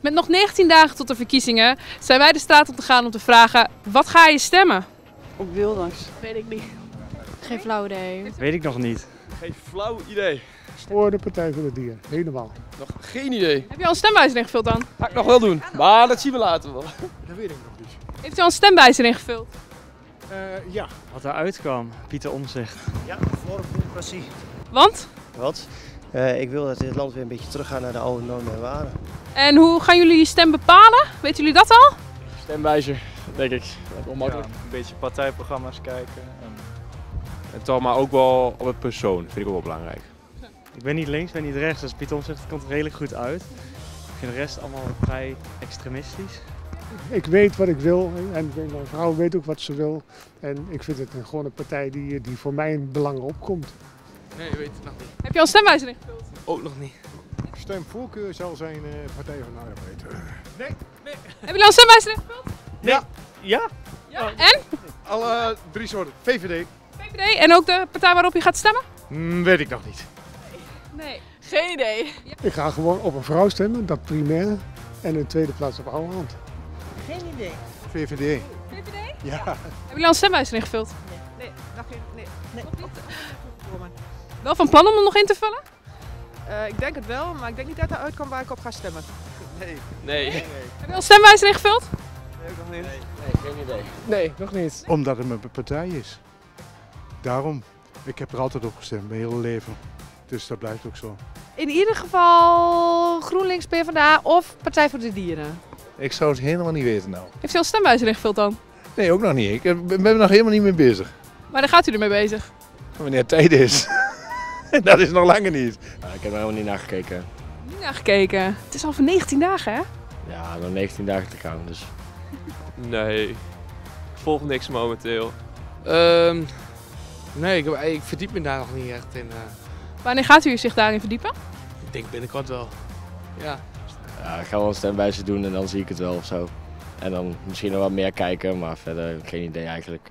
Met nog 19 dagen tot de verkiezingen zijn wij de straat op te gaan om te vragen: wat ga je stemmen? Op Wilders. Weet ik niet. Geen flauw idee. Weet ik nog niet. Geen flauw idee. Voor de Partij voor de Dieren, helemaal. Nog geen idee. Heb je al een stemwijzer ingevuld dan? Ga ik nog wel doen. Maar dat zien we later wel. Dat weet ik nog niet. Heeft u al een stemwijzer ingevuld? Eh, ja. Wat eruit kwam, Pieter Omzicht. Ja, voor democratie. Want? Wat? Eh, ik wil dat dit land weer een beetje teruggaat naar de oude normen en waarden. En hoe gaan jullie je stem bepalen? Weten jullie dat al? Stemwijzer, denk ik. Dat is wel makkelijk. een beetje partijprogramma's kijken. En... En toch maar ook wel op het persoon, vind ik ook wel belangrijk. Ik ben niet links, ben niet rechts, dus Pieter Omzicht komt er redelijk goed uit. Ik vind de rest allemaal vrij extremistisch. Ik weet wat ik wil en mijn vrouw weet ook wat ze wil. En ik vind het een, gewoon een partij die, die voor mijn belangen opkomt. Nee, je weet het nog niet. Heb je al een stemwijzer ingevuld? Ook nog niet. Stemvoorkeur zal zijn uh, Partij van de Arbeid. Hebben jullie al een stemwijzer ingevuld? Ja. Ja. En? Alle drie soorten. VVD. VVD en ook de partij waarop je gaat stemmen? Hmm, weet ik nog niet. Nee. Geen idee. Ik ga gewoon op een vrouw stemmen, dat primair. En in tweede plaats op oude hand. Geen idee. VVD. VVD? Ja. Hebben jullie al een stemwijzer ingevuld? Nee, nog geen. Nee. Nee. Wel van plan om hem nog in te vullen? Eh, ik denk het wel, maar ik denk niet dat er uitkomt waar ik op ga stemmen. Nee. Heb je al een stemwijzer ingevuld? Nee, nog niet. geen idee. Nee, nog niet. Omdat het mijn partij is. Daarom. Ik heb er altijd op gestemd, mijn hele leven. Dus dat blijft ook zo. In ieder geval GroenLinks, PvdA of Partij voor de Dieren. Ik zou het helemaal niet weten nou. Heeft u al een stemwijzer ingevuld dan? Nee, ook nog niet. Ik ben er nog helemaal niet mee bezig. Maar daar gaat u ermee bezig. Wanneer het tijd is. dat is nog langer niet. ik heb er helemaal niet naar gekeken. Niet naar gekeken. Het is al voor 19 dagen hè? Ja, nog 19 dagen te gaan, dus... Nee. Ik volg niks momenteel. Ehm nee, ik, ik verdiep me daar nog niet echt in. eh. Wanneer gaat u zich daarin verdiepen? ik denk binnenkort wel. Ja. Ja, ik ga wel een stemwijzer doen en dan zie ik het wel of zo. En dan misschien nog wat meer kijken, maar verder geen idee eigenlijk.